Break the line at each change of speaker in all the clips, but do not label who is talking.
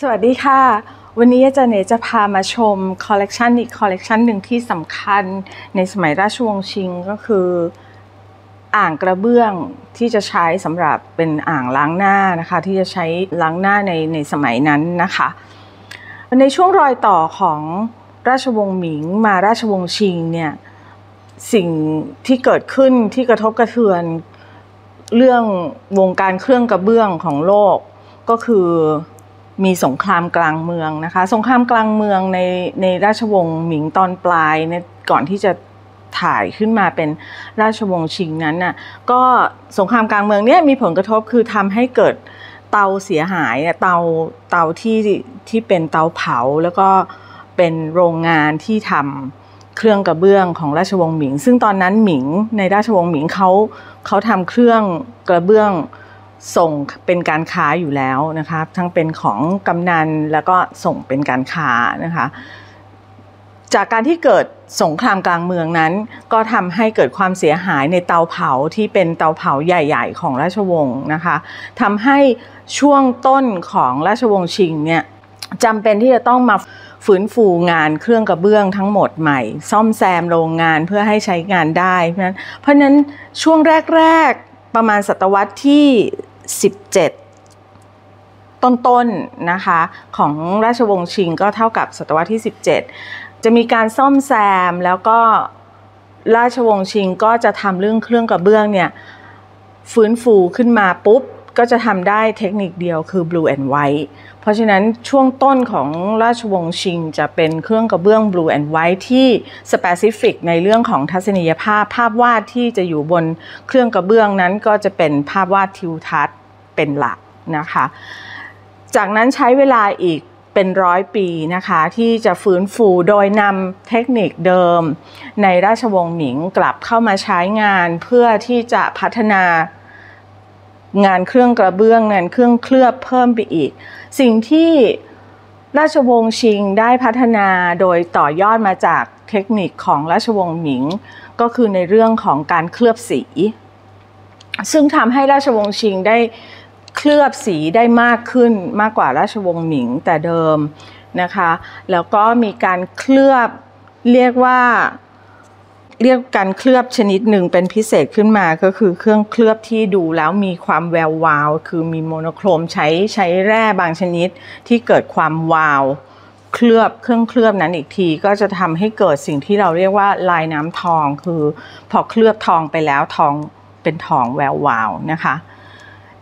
สวัสดีค่ะ วันนี้อาจารย์เนจะพามาชมคอลเลกชันอีกคอลเลกชันหนึ่งที่สำคัญในสมัยราชวงศ์ชิงก็คือ อ่างกระเบื้องที่จะใช้สำหรับเป็นอ่างล้างหน้านะคะ ที่จะใช้ล้างหน้าในในสมัยนั้นนะคะ ในช่วงรอยต่อของราชวงศ์หมิงมาราชวงศ์ชิงเนี่ยสิ่งที่เกิดขึ้นที่กระทบกระเทือนเรื่องวงการเครื่องกระเบื้องของโลกก็คือ มีสงครามกลางเมืองนะคะ สงครามกลางเมืองในในราชวงศ์หมิงตอนปลายในก่อนที่จะถ่ายขึ้นมาเป็นราชวงศ์ชิงนั้นน่ะก็สงครามกลางเมืองเนี่ยมีผลกระทบคือทำให้เกิดเตาเสียหายเตาเตาที่ที่เป็นเตาเผาแล้วก็เป็นโรงงานที่ทำเครื่องกระเบื้องของราชวงศ์หมิง ซึ่งตอนนั้นหมิงในราชวงศ์หมิงเขาเขาทำเครื่องกระเบื้อง ส่งเป็นการค้าอยู่แล้วนะคะทั้งเป็นของกำนันแล้วก็ส่งเป็นการค้านะคะจากการที่เกิดสงครามกลางเมืองนั้น ก็ทำให้เกิดความเสียหายในเตาเผาที่เป็นเตาเผาใหญ่ ๆ ของราชวงศ์นะคะทำให้ช่วงต้นของราชวงศ์ชิงเนี่ยจำเป็นที่จะต้องมาฟื้นฟูงานเครื่องกระเบื้องทั้งหมดใหม่ ซ่อมแซมโรงงานเพื่อให้ใช้งานได้ เพราะฉะนั้นเพราะนั้นช่วงแรก ประมาณศตวรรษที่ 17 ต้นๆนะคะ ของราชวงศ์ชิงก็เท่ากับศตวรรษที่ 17 จะมีการซ่อมแซมแล้วก็ราชวงศ์ชิงก็จะทำเรื่องเครื่องกระเบื้องเนี่ยฟื้นฟูขึ้นมาปุ๊บ ก็จะทำได้เทคนิคเดียวคือ blue and white เพราะฉะนั้นช่วงต้นของราชวงศ์ชิงจะเป็นเครื่องกระเบื้อง blue and white ที่ specific ในเรื่องของทัศนียภาพ ภาพวาดที่จะอยู่บนเครื่องกระเบื้องนั้นก็จะเป็นภาพวาดทิวทัศน์เป็นหลักนะคะ จากนั้นใช้เวลาอีกเป็นร้อยปีนะคะที่จะฟื้นฟูโดยนำเทคนิคเดิม ในราชวงศ์หมิงกลับเข้ามาใช้งานเพื่อที่จะพัฒนา งานเครื่องกระเบื้องงานเครื่องเคลือบเพิ่มไปอีก สิ่งที่ราชวงศ์ชิงได้พัฒนาโดยต่อยอดมาจากเทคนิคของราชวงศ์หมิง ก็คือในเรื่องของการเคลือบสี ซึ่งทำให้ราชวงศ์ชิงได้เคลือบสีได้มากขึ้นมากกว่าราชวงศ์หมิงแต่เดิมนะคะ แล้วก็มีการเคลือบเรียกว่า เรียกการเคลือบชนิดหนึ่งเป็นพิเศษขึ้นมาก็คือเครื่องเคลือบที่ดูแล้วมีความแวววาว คือมีโมโนโครมใช้ใช้แร่บางชนิดที่เกิดความวาว เคลือบเครื่องเคลือบนั้นอีกทีก็จะทำให้เกิดสิ่งที่เราเรียกว่าลายน้ำทอง คือพอเคลือบทองไปแล้วทองเป็นทองแวววาวนะคะ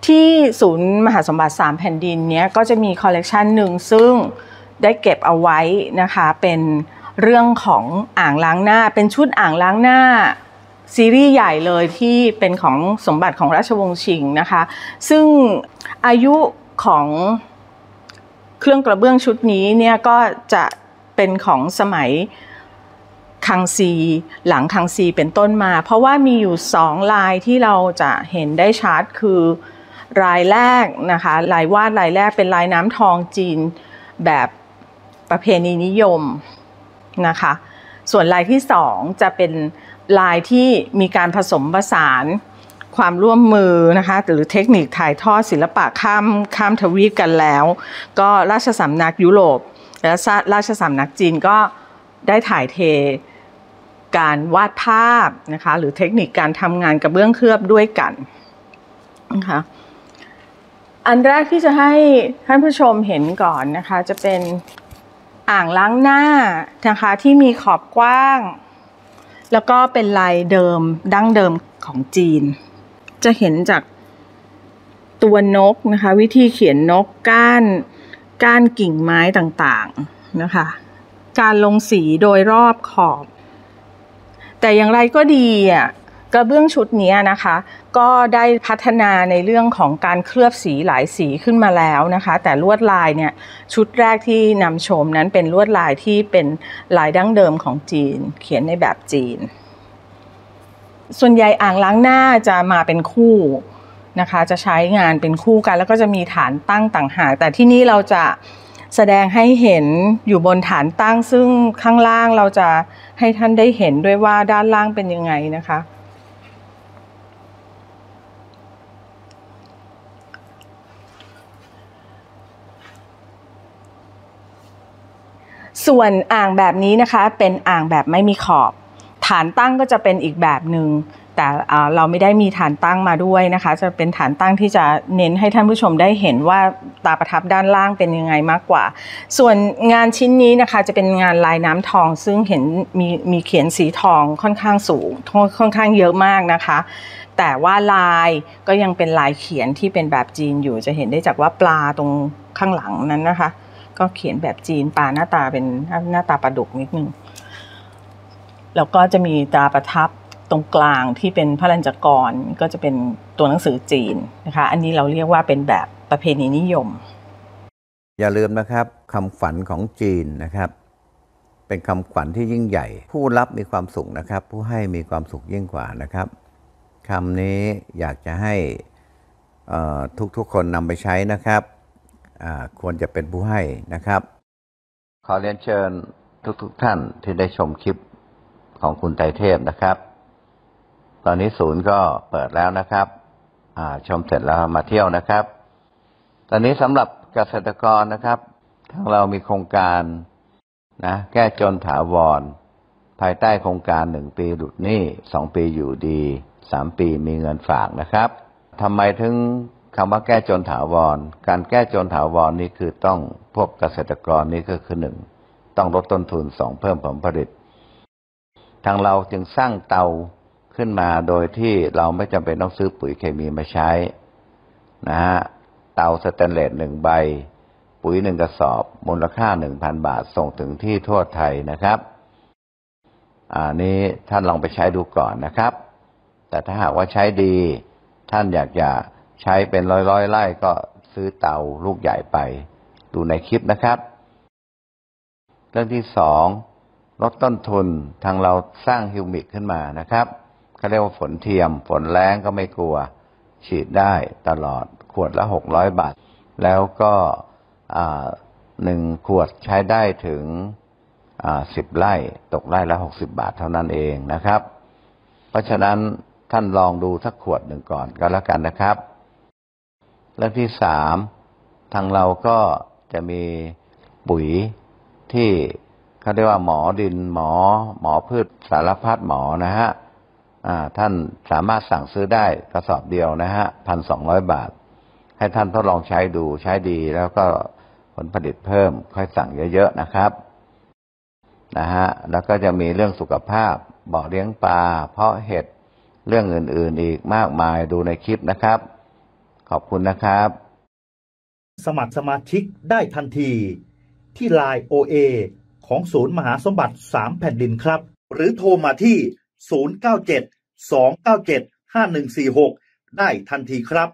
ที่ศูนย์มหาสมบัติ3แผ่นดินเนี้ยก็จะมีคอลเลกชันหนึ่งซึ่งได้เก็บเอาไว้นะคะเป็น เรื่องของอ่างล้างหน้า เป็นชุดอ่างล้างหน้าซีรีส์ใหญ่เลยที่เป็นของสมบัติของราชวงศ์ชิงนะคะ ซึ่งอายุของเครื่องกระเบื้องชุดนี้เนี่ยก็จะเป็นของสมัยคังซีหลังคังซีเป็นต้นมา เพราะว่ามีอยู่สองลายที่เราจะเห็นได้ชัดคือลายแรกนะคะลายวาดลายแรกเป็นลายน้ำทองจีนแบบประเพณีนิยม นะคะ ส่วนลายที่สองจะเป็นลายที่มีการผสมผสานความร่วมมือนะคะหรือเทคนิคถ่ายทอดศิลปะข้ามข้ามทวีปกันแล้ว ก็ราชสำนักยุโรปและราชสำนักจีนก็ได้ถ่ายเทการวาดภาพนะคะหรือเทคนิคการทำงานกระเบื้องเคลือบด้วยกันนะคะอันแรกที่จะให้ท่านผู้ชมเห็นก่อนนะคะจะเป็น อ่างล้างหน้านะคะที่มีขอบกว้าง แล้วก็เป็นลายเดิมดั้งเดิมของจีน จะเห็นจากตัวนกนะคะ วิธีเขียนนกก้านก้านกิ่งไม้ต่างๆนะคะ การลงสีโดยรอบขอบ แต่อย่างไรก็ดีอะกระเบื้องชุดนี้นะคะ ก็ได้พัฒนาในเรื่องของการเคลือบสีหลายสีขึ้นมาแล้วนะคะ แต่ลวดลายเนี่ยชุดแรกที่นำชมนั้นเป็นลวดลายที่เป็นลายดั้งเดิมของจีน เขียนในแบบจีน ส่วนใหญ่อ่างล้างหน้าจะมาเป็นคู่นะคะ จะใช้งานเป็นคู่กัน แล้วก็จะมีฐานตั้งต่างหาก แต่ที่นี้เราจะแสดงให้เห็นอยู่บนฐานตั้ง ซึ่งข้างล่างเราจะให้ท่านได้เห็นด้วยว่าด้านล่างเป็นยังไงนะคะ ส่วนอ่างแบบนี้นะคะเป็นอ่างแบบไม่มีขอบ ฐานตั้งก็จะเป็นอีกแบบหนึ่งแต่เราไม่ได้มีฐานตั้งมาด้วยนะคะ จะเป็นฐานตั้งที่จะเน้นให้ท่านผู้ชมได้เห็นว่าตาประทับด้านล่างเป็นยังไงมากกว่า ส่วนงานชิ้นนี้นะคะจะเป็นงานลายน้ำทอง ซึ่งเห็นมีมีเขียนสีทองค่อนข้างสูงค่อนข้างเยอะมากนะคะ แต่ว่าลายก็ยังเป็นลายเขียนที่เป็นแบบจีนอยู่จะเห็นได้จากว่าปลาตรงข้างหลังนั้นนะคะ ก็เขียนแบบจีนปลาหน้าตาเป็นหน้าตาปลาดุกนิดนึงแล้วก็จะมีตาประทับตรงกลางที่เป็นพระรัญจกรก็จะเป็นตัวหนังสือจีนนะคะ อันนี้เราเรียกว่าเป็นแบบประเพณีนิยม
อย่าลืมนะครับคำขวัญของจีนนะครับ เป็นคำขวัญที่ยิ่งใหญ่ ผู้รับมีความสุขนะครับ ผู้ให้มีความสุขยิ่งกว่านะครับคำนี้อยากจะให้ทุกๆคนนำไปใช้นะครับ ควรจะเป็นผู้ให้นะครับ ขอเรียนเชิญทุกๆทท่านที่ได้ชมคลิปของคุณไตเทพนะครับ ตอนนี้ศูนย์ก็เปิดแล้วนะครับชมเสร็จแล้วมาเที่ยวนะครับ ตอนนี้สำหรับเกษตรกรนะครับทางเรามีโครงการนะแก้จนถาวร ภายใต้โครงการหนึ่งปีหลุดหนี้สองปีอยู่ดีสามปีมีเงินฝากนะครับทำไมถึง คำว่าแก้จนถาวร การแก้จนถาวรนี้คือต้องพวกเกษตรกรนี้ก็คือหนึ่งต้องลดต้นทุนสองเพิ่มผลผลิต ทางเราจึงสร้างเตาขึ้นมาโดยที่เราไม่จำเป็นต้องซื้อปุ๋ยเคมีมาใช้นะฮะเตาสแตนเลสหนึ่งใบ ปุ๋ยหนึ่งกระสอบ มูลค่าหนึ่งพันบาทส่งถึงที่ทั่วไทยนะครับอ่านี้ท่านลองไปใช้ดูก่อนนะครับ แต่ถ้าหากว่าใช้ดี ท่านอยากจะ ใช้เป็นร้อยร้อยไร่ก็ซื้อเตาลูกใหญ่ไป ดูในคลิปนะครับ เรื่องที่สองลดต้นทุนทางเราสร้างฮิวมิกขึ้นมานะครับเขาเรียกว่าฝนเทียม ฝนแรงก็ไม่กลัว ฉีดได้ตลอดขวดละหกร้อยบาท แล้วก็หนึ่งขวดใช้ได้ถึงสิบไร่ ตกไร่ละหกสิบาทเท่านั้นเองนะครับ เพราะฉะนั้นท่านลองดูสักขวดหนึ่งก่อนก็แล้วกันนะครับ เรื่องที่สามทางเราก็จะมีปุ๋ยที่เขาเรียกว่าหมอดินหมอ หมอพืชสารพัดหมอนะฮะท่านสามารถสั่งซื้อได้กระสอบเดียวนะฮะพันสองร้อยบาท ให้ท่านทดลองใช้ดูใช้ดีแล้วก็ผลผลิตเพิ่มค่อยสั่งเยอะๆนะครับนะฮะแล้วก็จะมีเรื่องสุขภาพบ่อเลี้ยงปลาเพาะเห็ดเรื่องอื่นๆอีกมากมายดูในคลิปนะครับ อบคุณนะครับ
สมัครสมาชิกได้ทันทีที่ไลน์ OA ของศูนย์มหาสมบัติ 3 แผ่นดินครับ หรือโทรมาที่ 097 297 5146 ได้ทันทีครับ